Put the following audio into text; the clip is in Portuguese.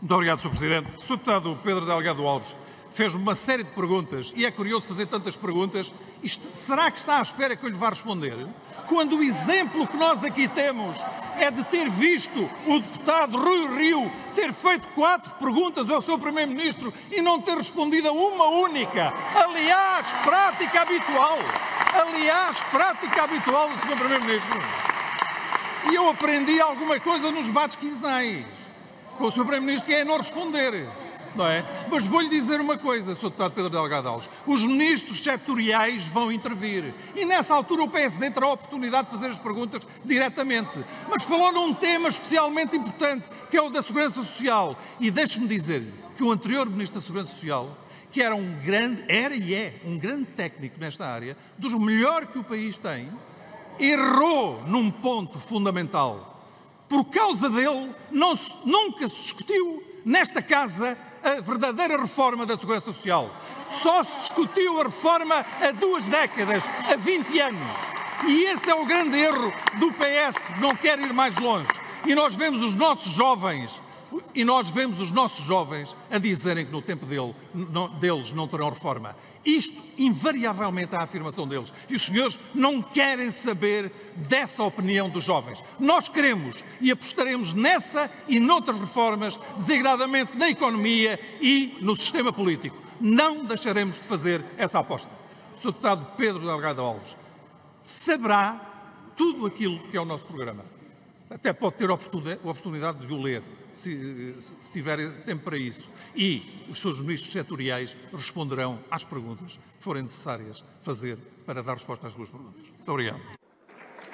Muito obrigado, Sr. Presidente. Sr. Deputado Pedro Delgado Alves fez-me uma série de perguntas e é curioso fazer tantas perguntas. Isto, será que está à espera que eu lhe vá responder? Quando o exemplo que nós aqui temos é de ter visto o deputado Rui Rio ter feito quatro perguntas ao seu Primeiro-Ministro e não ter respondido a uma única. Aliás, prática habitual. Aliás, prática habitual do Sr. Primeiro-Ministro. E eu aprendi alguma coisa nos debates quinzenais com o Sr. Primeiro-Ministro, que é não responder não é? Mas vou-lhe dizer uma coisa, Sr. Deputado Pedro Delgado Alves. Os ministros setoriais vão intervir. E nessa altura o PSD terá a oportunidade de fazer as perguntas diretamente. Mas falou num tema especialmente importante, que é o da Segurança Social. E deixe-me dizer-lhe que o anterior Ministro da Segurança Social, que era um grande, era e é um grande técnico nesta área, dos melhores que o país tem, errou num ponto fundamental. Por causa dele, não, nunca se discutiu nesta casa a verdadeira reforma da Segurança Social. Só se discutiu a reforma há duas décadas, há 20 anos. E esse é o grande erro do PS, que não quer ir mais longe. E nós vemos os nossos jovens e nós vemos os nossos jovens a dizerem que no tempo dele, deles não terão reforma. Isto, invariavelmente, é a afirmação deles. E os senhores não querem saber dessa opinião dos jovens. Nós queremos e apostaremos nessa e noutras reformas, designadamente na economia e no sistema político. Não deixaremos de fazer essa aposta. Sr. Deputado Pedro Delgado Alves saberá tudo aquilo que é o nosso programa. Até pode ter a oportunidade de o ler se, se tiver tempo para isso. E os seus ministros setoriais responderão às perguntas que forem necessárias fazer para dar resposta às suas perguntas. Muito obrigado.